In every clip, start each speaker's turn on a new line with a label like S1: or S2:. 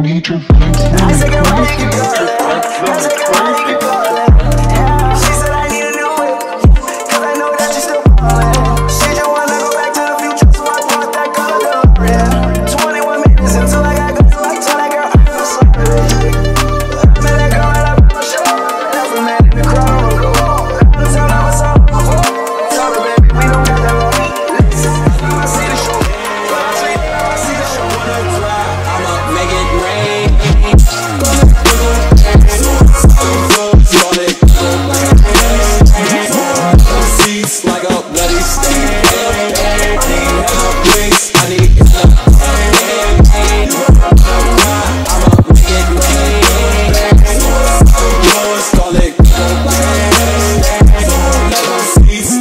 S1: need your. I said, you want
S2: to make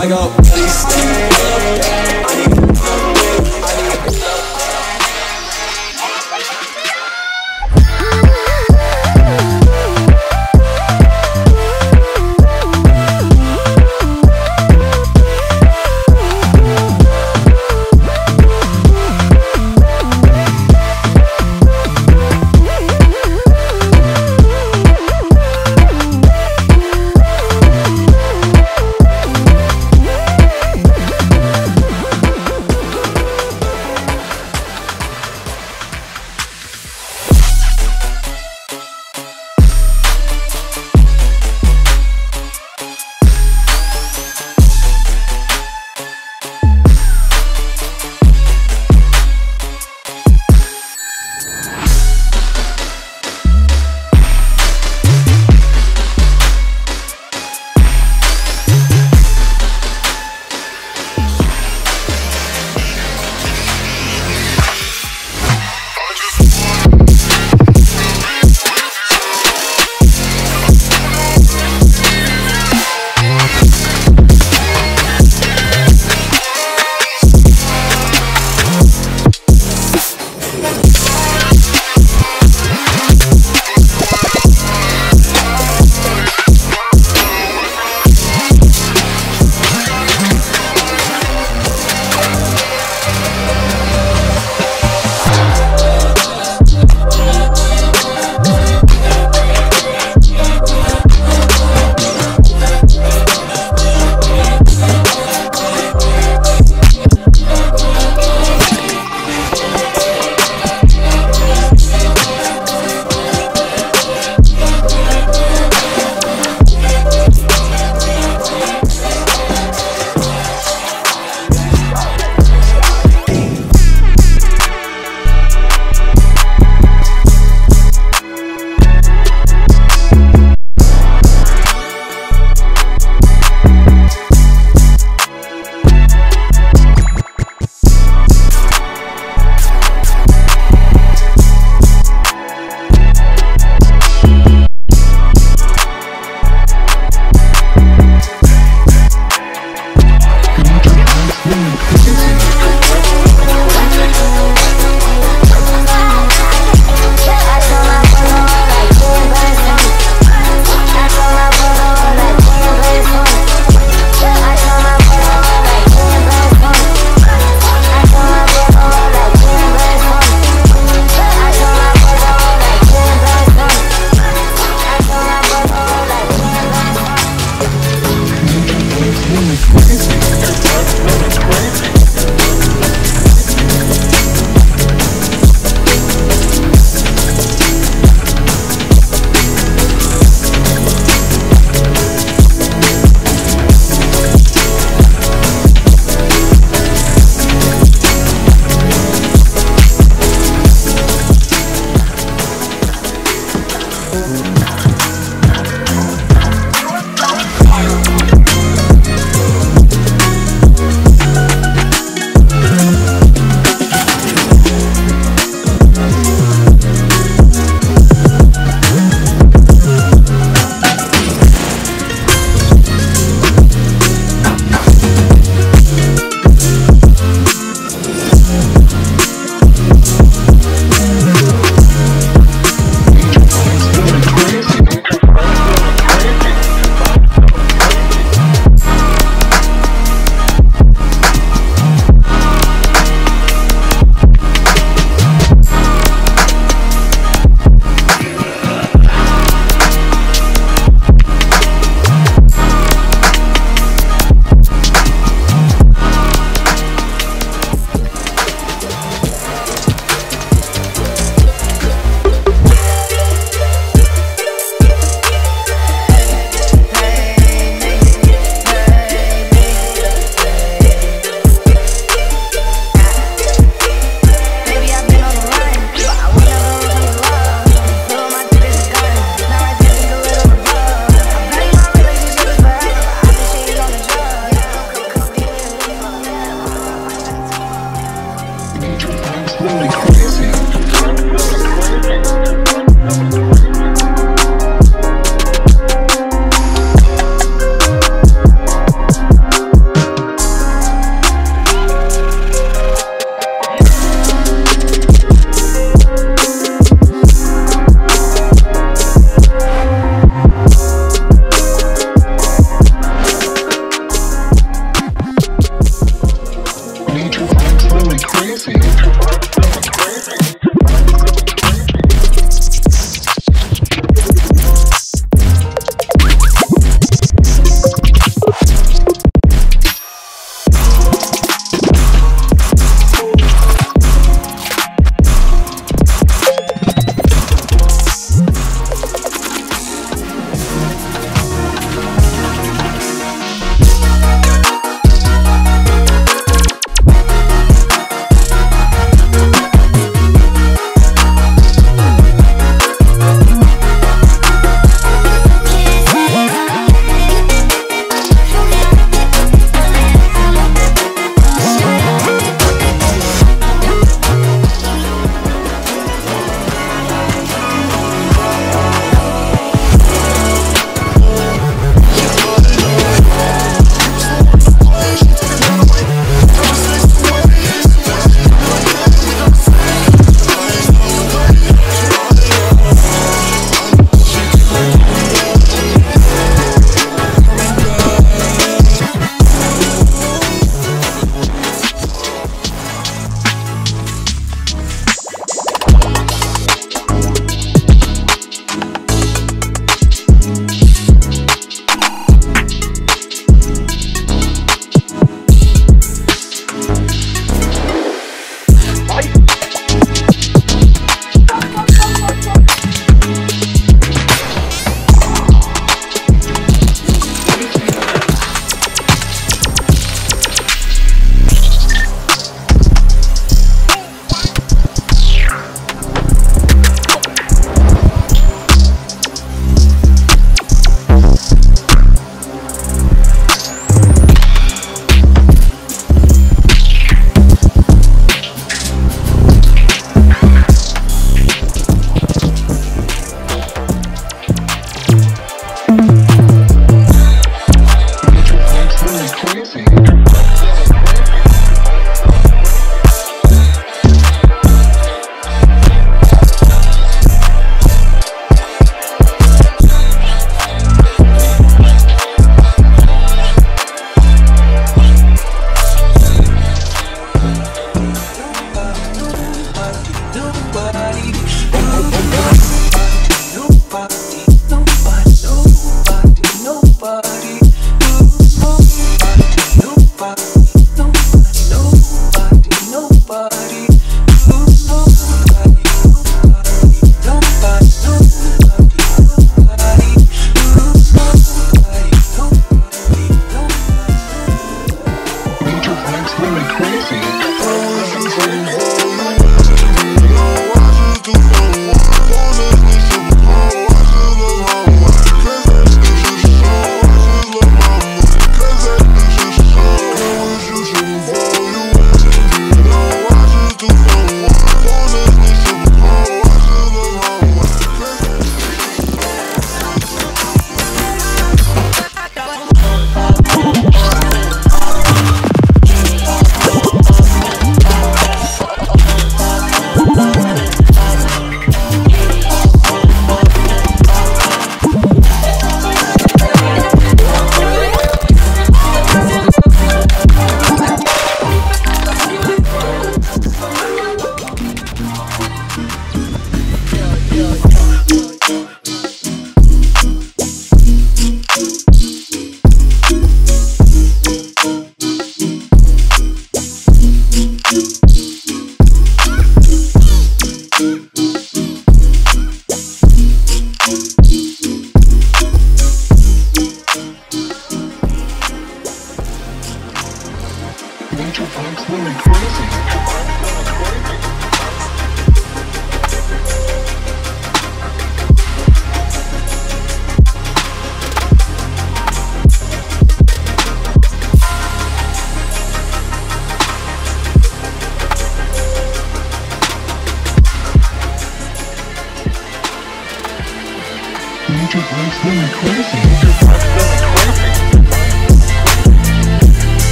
S3: I go. Oh,
S1: Mississippi.